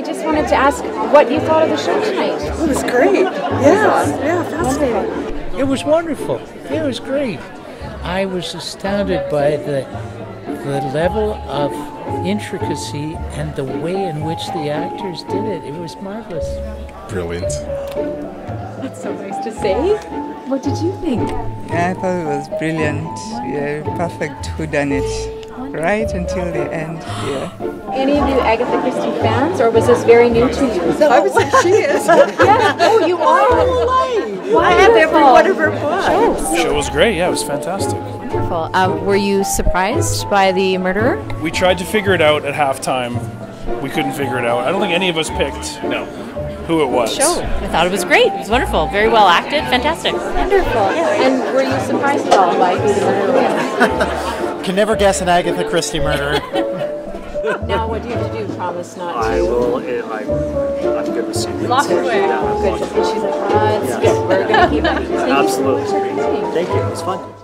I just wanted to ask what you thought of the show tonight. It was great. Yes. Yeah, fascinating. It was wonderful. It was great. I was astounded by the the level of intricacy and the way in which the actors did it. It was marvelous. Brilliant. That's so nice to say. What did you think? I thought it was brilliant. Yeah, perfect whodunit. Right until the end. Yeah. Any of you Agatha Christie fans, or was this very new to you? I was like, she is. yeah. Oh, you are. I have every one of her books. The show was great. Yeah, it was fantastic. Wonderful. Uh, were you surprised by the murderer? We tried to figure it out at halftime. We couldn't figure it out. I don't think any of us picked no who it was. Show. I thought it was great. It was wonderful. Very well acted. Fantastic. Wonderful. And were you surprised at all by who the murderer was? Can never guess an Agatha Christie murder. now, what do you have to do? Promise not to. I will. I, I'm good with secrets. Lock away. Yeah, Good. And she's like, ah, it's Yeah. good. We're going to keep it. Thank you so Absolutely. much. Thank you. It was fun.